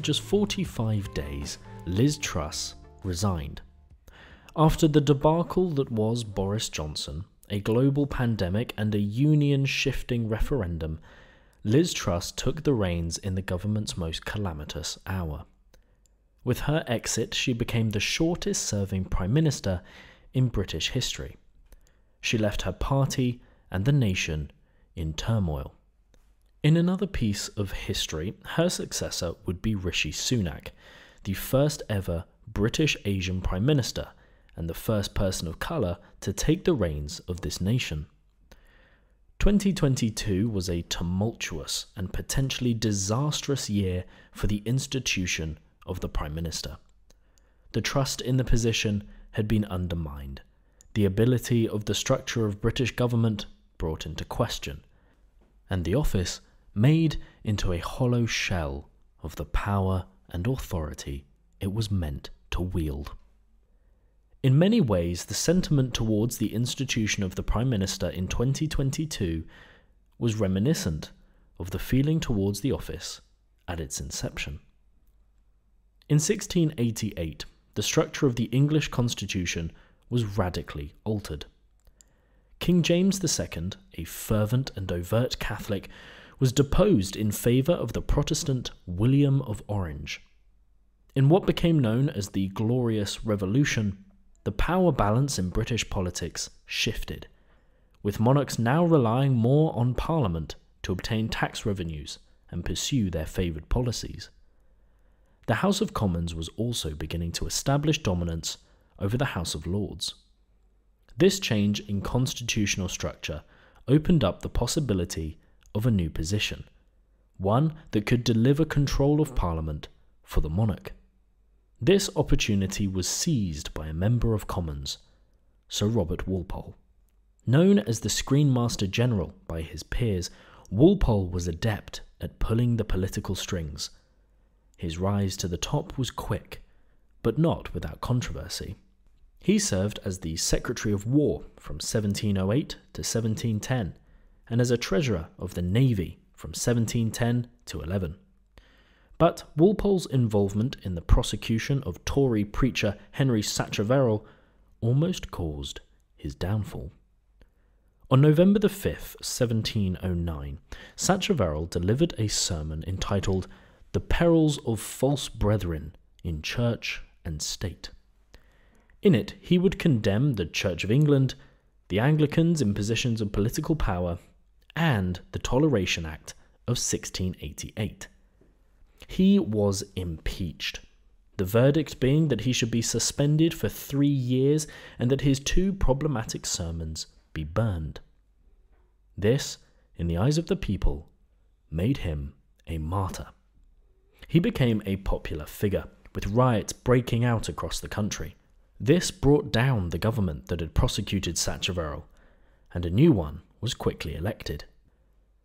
after just 45 days, Liz Truss resigned. After the debacle that was Boris Johnson, a global pandemic, and a union shifting referendum, Liz Truss took the reins in the government's most calamitous hour. With her exit, she became the shortest serving Prime Minister in British history. She left her party and the nation in turmoil. In another piece of history, her successor would be Rishi Sunak, the first ever British Asian Prime Minister and the first person of colour to take the reins of this nation. 2022 was a tumultuous and potentially disastrous year for the institution of the Prime Minister. The trust in the position had been undermined, the ability of the structure of British government brought into question, and the office made into a hollow shell of the power and authority it was meant to wield. In many ways, the sentiment towards the institution of the Prime Minister in 2022 was reminiscent of the feeling towards the office at its inception. In 1688, the structure of the English constitution was radically altered. King James II, a fervent and overt Catholic, was deposed in favour of the Protestant William of Orange. In what became known as the Glorious Revolution, the power balance in British politics shifted, with monarchs now relying more on Parliament to obtain tax revenues and pursue their favoured policies. The House of Commons was also beginning to establish dominance over the House of Lords. This change in constitutional structure opened up the possibility of a new position, one that could deliver control of Parliament for the monarch. This opportunity was seized by a member of Commons, Sir Robert Walpole. Known as the Screenmaster General by his peers, Walpole was adept at pulling the political strings. His rise to the top was quick, but not without controversy. He served as the Secretary of War from 1708 to 1710 and as a treasurer of the Navy from 1710 to 11. But Walpole's involvement in the prosecution of Tory preacher Henry Sacheverell almost caused his downfall. On November the 5th, 1709, Sacheverell delivered a sermon entitled The Perils of False Brethren in Church and State. In it, he would condemn the Church of England, the Anglicans in positions of political power, and the Toleration Act of 1688. He was impeached, the verdict being that he should be suspended for three years and that his two problematic sermons be burned. This, in the eyes of the people, made him a martyr. He became a popular figure, with riots breaking out across the country. This brought down the government that had prosecuted Sacheverell, and a new one was quickly elected.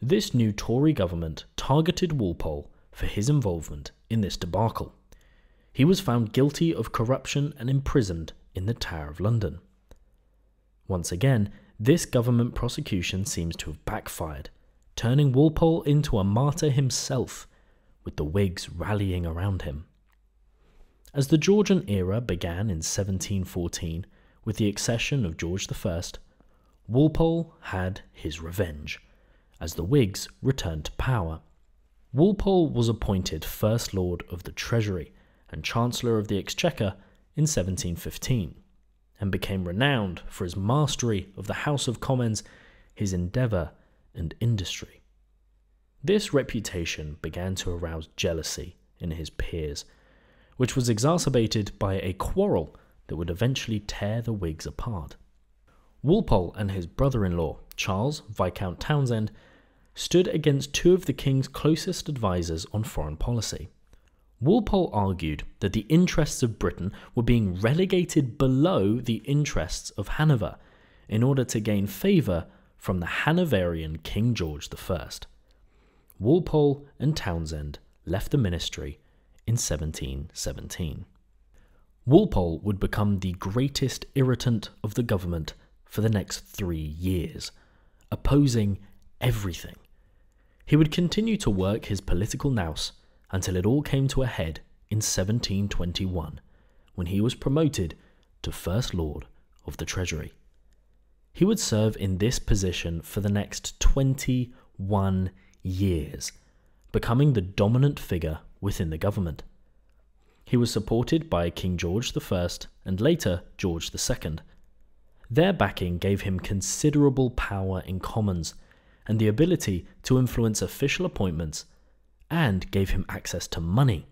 This new Tory government targeted Walpole for his involvement in this debacle. He was found guilty of corruption and imprisoned in the Tower of London. Once again, this government prosecution seems to have backfired, turning Walpole into a martyr himself, with the Whigs rallying around him. As the Georgian era began in 1714 with the accession of George I, Walpole had his revenge as the Whigs returned to power. Walpole was appointed First Lord of the Treasury and Chancellor of the Exchequer in 1715, and became renowned for his mastery of the House of Commons, his endeavour, and industry. This reputation began to arouse jealousy in his peers, which was exacerbated by a quarrel that would eventually tear the Whigs apart. Walpole and his brother in law, Charles Viscount Townshend, stood against two of the king's closest advisers on foreign policy. Walpole argued that the interests of Britain were being relegated below the interests of Hanover in order to gain favour from the Hanoverian King George I. Walpole and Townshend left the ministry in 1717. Walpole would become the greatest irritant of the government for the next three years, opposing everything he would continue to work his political nous until it all came to a head in 1721 when he was promoted to First Lord of the Treasury. He would serve in this position for the next 21 years, becoming the dominant figure within the government. He was supported by King George I and later George II. Their backing gave him considerable power in Commons and the ability to influence official appointments and gave him access to money,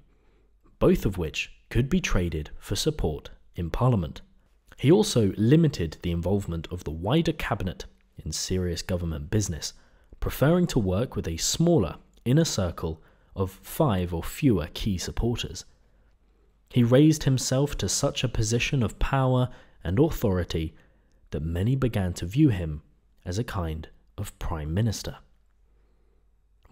both of which could be traded for support in Parliament. He also limited the involvement of the wider cabinet in serious government business, preferring to work with a smaller inner circle of five or fewer key supporters. He raised himself to such a position of power and authority that many began to view him as a kind of prime minister.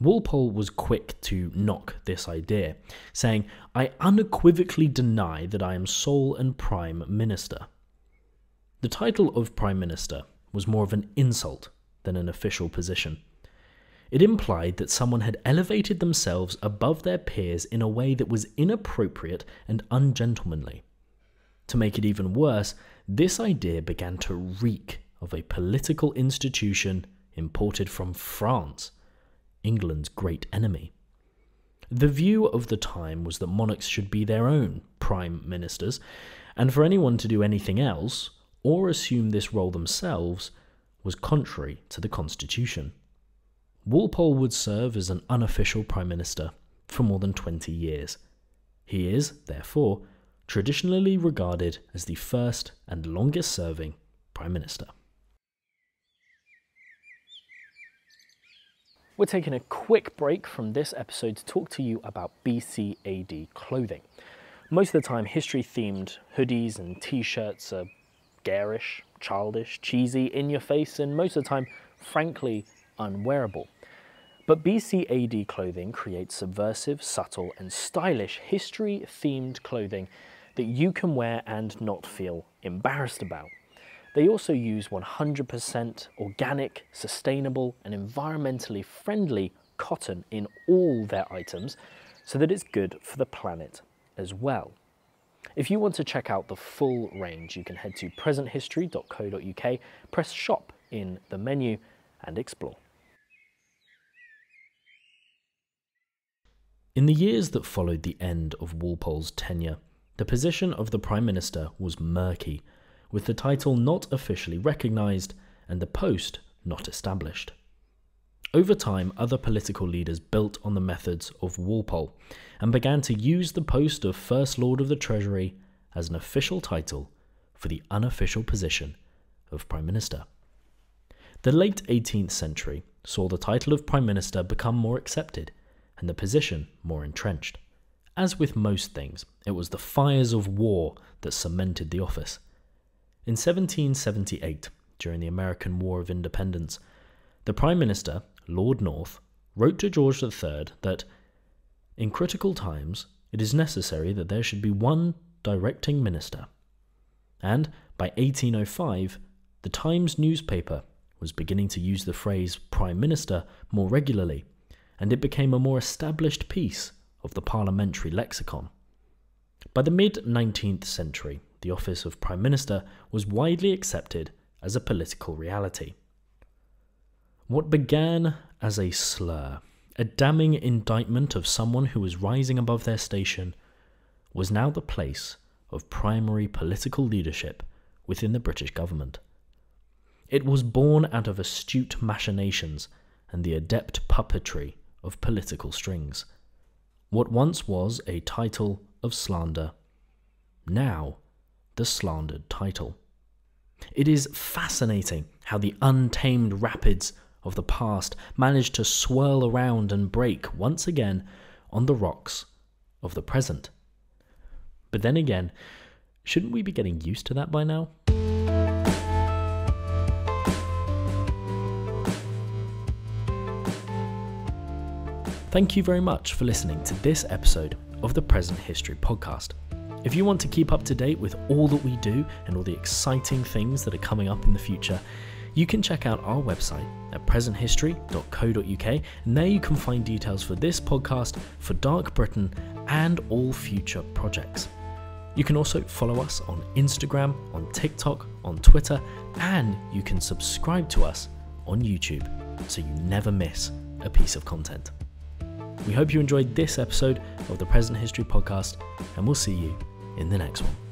Walpole was quick to knock this idea, saying, I unequivocally deny that I am sole and prime minister. The title of prime minister was more of an insult than an official position. It implied that someone had elevated themselves above their peers in a way that was inappropriate and ungentlemanly. To make it even worse, this idea began to reek of a political institution imported from France England's great enemy. The view of the time was that monarchs should be their own prime ministers, and for anyone to do anything else, or assume this role themselves, was contrary to the constitution. Walpole would serve as an unofficial prime minister for more than 20 years. He is, therefore, traditionally regarded as the first and longest serving prime minister. We're taking a quick break from this episode to talk to you about BCAD clothing. Most of the time, history themed hoodies and t shirts are garish, childish, cheesy, in your face, and most of the time, frankly, unwearable. But BCAD clothing creates subversive, subtle, and stylish history themed clothing that you can wear and not feel embarrassed about. They also use 100% organic, sustainable, and environmentally friendly cotton in all their items so that it's good for the planet as well. If you want to check out the full range, you can head to presenthistory.co.uk, press shop in the menu, and explore. In the years that followed the end of Walpole's tenure, the position of the Prime Minister was murky with the title not officially recognised and the post not established. Over time, other political leaders built on the methods of Walpole and began to use the post of First Lord of the Treasury as an official title for the unofficial position of Prime Minister. The late 18th century saw the title of Prime Minister become more accepted and the position more entrenched. As with most things, it was the fires of war that cemented the office. In 1778, during the American War of Independence, the Prime Minister, Lord North, wrote to George III that, in critical times, it is necessary that there should be one directing minister. And by 1805, the Times newspaper was beginning to use the phrase Prime Minister more regularly, and it became a more established piece of the parliamentary lexicon. By the mid 19th century, the office of Prime Minister was widely accepted as a political reality. What began as a slur, a damning indictment of someone who was rising above their station, was now the place of primary political leadership within the British government. It was born out of astute machinations and the adept puppetry of political strings. What once was a title of slander now the slandered title. It is fascinating how the untamed rapids of the past managed to swirl around and break once again on the rocks of the present. But then again, shouldn't we be getting used to that by now? Thank you very much for listening to this episode of the Present History Podcast. If you want to keep up to date with all that we do and all the exciting things that are coming up in the future, you can check out our website at presenthistory.co.uk, and there you can find details for this podcast, for Dark Britain, and all future projects. You can also follow us on Instagram, on TikTok, on Twitter, and you can subscribe to us on YouTube so you never miss a piece of content. We hope you enjoyed this episode of the Present History Podcast, and we'll see you in the next one.